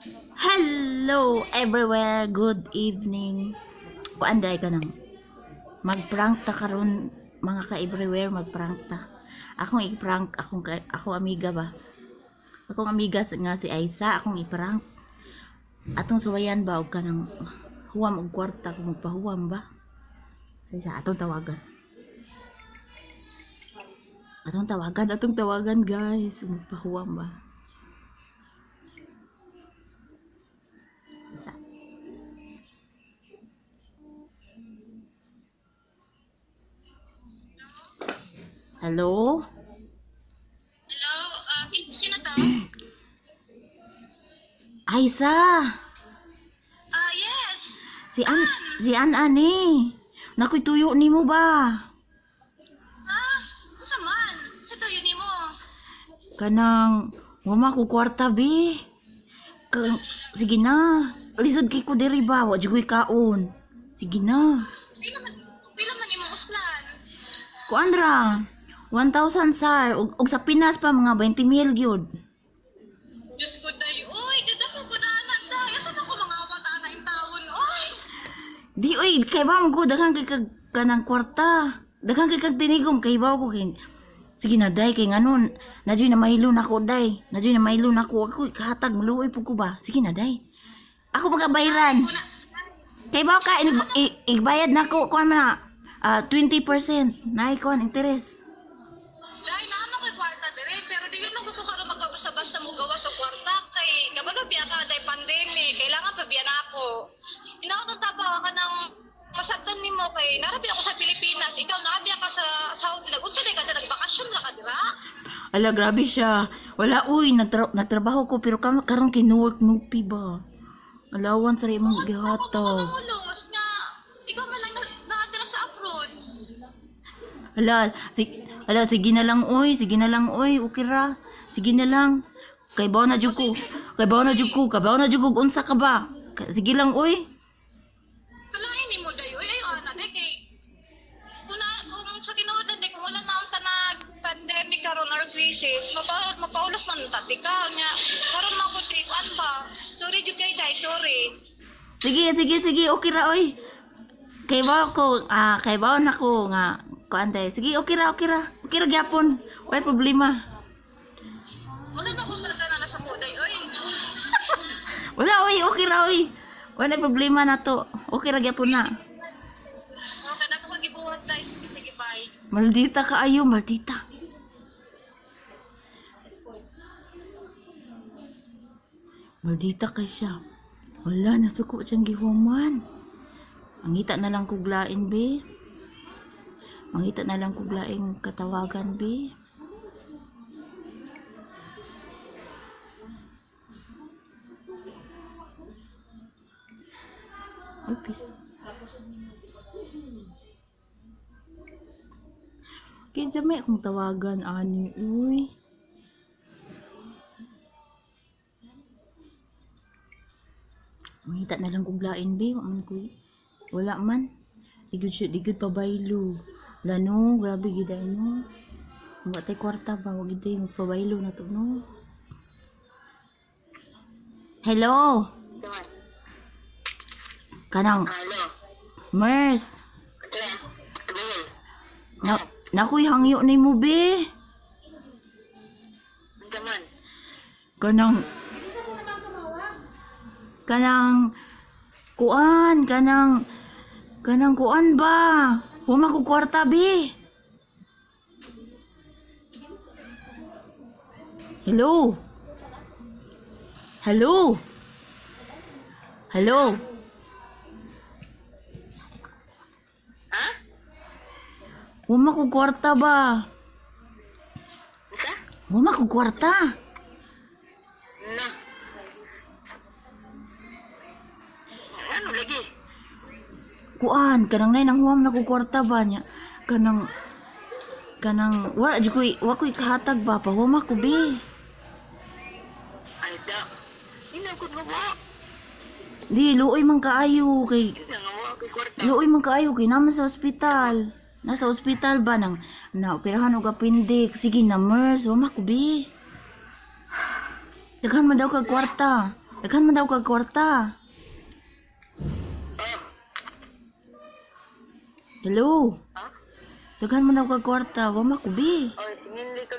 Hello everywhere, good evening. Kuanday ka nang magprank ta karon mga ka everywhere magprank ta. Akong i-prank akong ako amiga ba. Akong amiga nga si Aisa, akong i-prank. Atong suwayan ba og kanang huwam og kwarta kung magpahuwam ba? Sa isa atong tawagan. Atong tawagan, atong tawagan guys, magpahuwam ba? Hello? Hello, uh, sino to? Aisa! Ah, yes. Si An, si An ani. Nakoy tuyo nimo ba? Ah, unsa man? Sa to yun mo? Kanang wama ko kwarta bi. Kang sige na. Lisod kay ko diri ba, wa jud kaon. Sige na. Pila man, pila man imong uslan? Kuandra. 1,000 sar ug, ug sa Pinas pa mga 20 mil gyud. Diyos ko day, uy, ganda ko ko na anak day. Asa na ko mga wata na yung taon, uy. Di oy kay ba ko daghang kay kag kanang kwarta. Daghang kay kag tinigom kay ba ko kay Sige na day kay nganon. Nadyoy na mahilo na ko day. Nadyoy na mahilo na ko ako kahatag maluoy pud ko ba. Sige na day. Ako magabayran. Kay ba ka igbayad na ko kuan man na ah, 20% na kuan interest. day na mo kay kwarta dire, pero di yun ko karon magbasta-basta mo gawa sa kwarta kay kabalo biya day pandemic, kailangan pa biya na ako. Taba ka ng masagdan nimo kay narabi ako sa Pilipinas, ikaw narabi ka sa Saudi, day ka nagbakasyon na ka dira? Ala grabe siya. Wala uy nagtra- nagtrabaho ko pero kam- karon kinuwork nupi ba. Alawan sa imong nga, ikaw man lang nakatira sa abroad. Ala, si ala sige na lang oy, sige na lang oy, okay ra. Sige na lang. Kay bawo na jud ko. Kay bawo na jud ko, kay bawo na jud ko unsa ka ba? Sige lang oy. Kalain ni mo dayo, ay ana day kay kung, na, kung sa tinuod na kung wala na ang tanag pandemic karon or crisis, mapa, mapaulos man ta ka nya. Karon man ko trikuan pa. Sorry jud kay day, sorry. Sige, sige, sige, okay ra oy. Kay bawo ko, ah, kay bawo na ko nga kuan day. Sige, okay ra, okay ra. Okay ra gyapon. Wala problema. Wala oy, okay ra oy. Wala problema na to. Okay ra gyapon na. Okay na ko magibuhat day, sige sige bye. Maldita ka ayo, maldita. Maldita kay siya. Wala, nasuko siyang gihuman. Mangita na lang kuglain, be. Mangita na lang kuglaing katawagan, be. Peace. Kinsa may akong tawagan ani uy. Mangita na lang kog lain be, wa man kuy. Wala man. Digud siya, digud pa baylo. Lano, grabe gid ay no. Wa tay kwarta ba, wa gid magpabaylo na to no. Hello. Kanang Hello. Mers. Adel. Na, nakuy hangyo ni mo be. Daman. kanang kanang kuan kanang kanang kuan ba Wama ko kwarta bi Hello Hello Hello Wama ko kwarta ba Isa? Wama ko kwarta Na. Ano lagi? kuan kanang nay nang huwam na ko kwarta ba niya kanang kanang wa di ko wa ko kahatag ba pa huwam ako bi Ay, da. Ko nga di luoy man kaayo kay luoy man kaayo kay naman sa ospital nasa ospital ba nang naoperahan og appendix sige na nurse huwam ako bi daghan man daw kag kwarta Daghan man daw kag kwarta. Hello. Ha? Daghan man daw kag kwarta, wa makubi. Oy, ka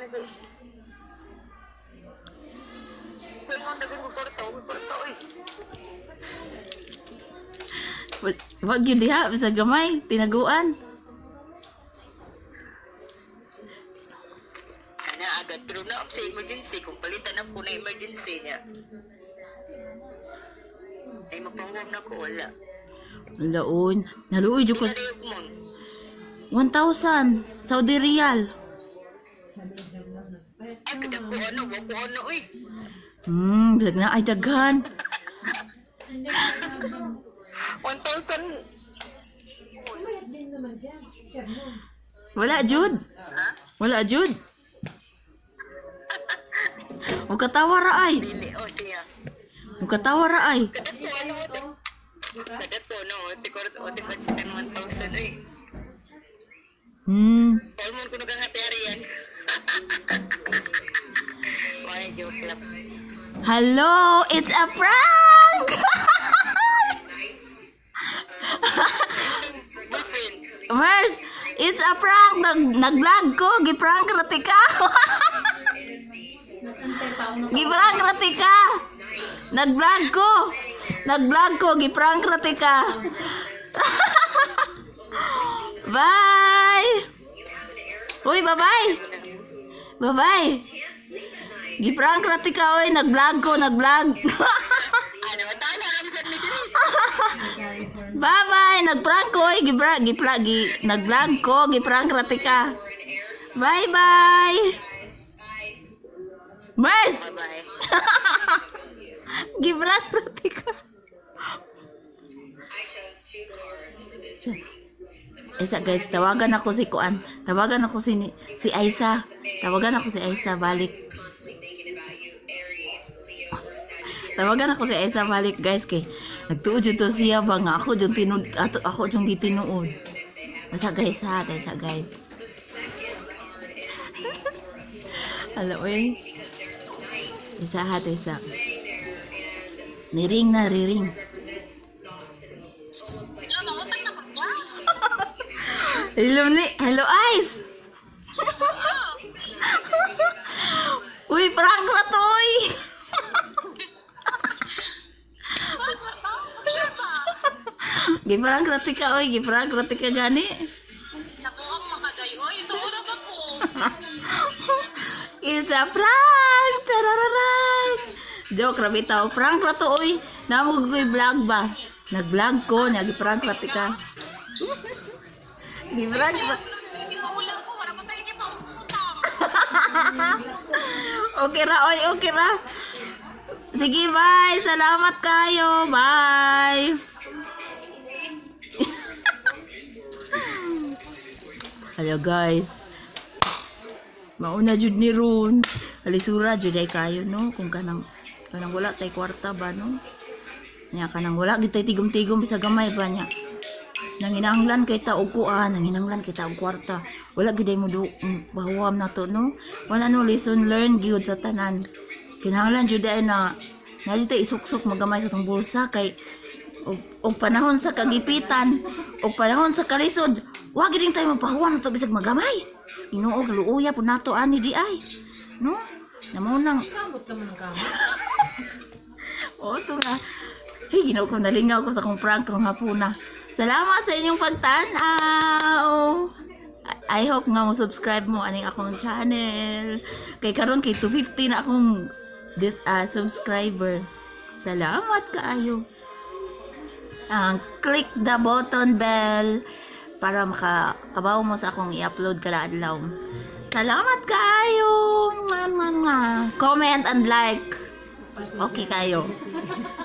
uy, kwarta, uy. Wa- Wag yun diha, bisa gamay, tinaguan. Kana agad, pero na sa emergency, kung palitan na po na emergency niya. Ay, magpangwag na ko, wala. Laon, naluoy jud ko Pinariyog mo. 1,000 Saudi Riyal. Ay, kada ko ano, wag ko ano, uy. Hmm, bisag na ay daghan. 1,000. Wala jud. Ha? Wala jud. Huwag katawa ra ay. Dili, oh. Huwag katawa ra ay. Kada ko ano, no, tikor, o tikor, 1,000, uy. Hmm. Palmon ko nagangati yan. May joke lang. Hello, it's a prank. Mers, it's a prank. Nag nag-vlog ko, gi-prank rati ka. gi-prank rati ka. Nag-vlog ko. Nag-vlog ko, gi-prank rati ka. bye. Uy, bye-bye. Bye-bye. Gi-prank rati ka, oy. Nag-vlog ko, nag-vlog. Bye-bye. Nag-prank ko, oy. Gi-prank, gi-prank, gi nag-vlog ko, gi-prank rati ka. Bye-bye. Mers! Bye-bye. Gibran rati ka. Isa guys, tawagan ako si Kuan. Tawagan ako si si Aisa. Tawagan ako si Aisa balik. Tawagan ako si Aisa balik guys kay nagtuod jud to siya ba nga ako jud tinud ato ako jud gitinuod. Basta guys ha, sa guys. Hello, oy. Isa ha, isa. Niring na, riring. Na? Hello ni, hello Ice. Uy, prank na to, uy. Giprank na ka, uy. Giprank na ka gani. Naku, ang makagayo. Ay, ito una ba ko? It's a prank! Tarararay! Joke, rabi tao. Prank na to, uy. Namog ko'y vlog ba? Nag-vlog ko, niya, giprank na ti ka. Giprank na. Hindi pa ulang ko. Wala pa tayo hindi pa utang. okay ra, oy, okay ra. Sige, bye. Salamat kayo. Bye. Hello, guys. Mauna jud ni Ron. Alisura jud ay kayo no kung kanang kanang wala tay kwarta ba no. Nya kanang wala gid tay tigom-tigom bisa gamay ba nya. Nanginanglan kay ta og kuan, nanginanglan kay ta og kwarta. Wala gid mo do bahuam na to no. Wala no lesson learn gyud sa tanan. Kinahanglan jud ay na na jud isuksok magamay sa tong bulsa kay og, og panahon sa kagipitan og panahon sa kalisod wa gid tayo mapahuwan na to bisag magamay Ginoo luuya po nato ani di ay no namo nang Kamot ka mo ng kamot. Oo, ito nga. Hey, ginawa ko, nalingaw ko sa kong prank rong hapuna. Salamat sa inyong pagtanaw! I- hope nga mo subscribe mo aning akong channel. Kay karon kay 250 na akong dis, ah, subscriber. Salamat kaayo. Ang click the button bell para makakabaw mo sa akong i-upload kada adlaw. Salamat kaayo. Mwah, mwah, mwah. Comment and like. Okay kayo.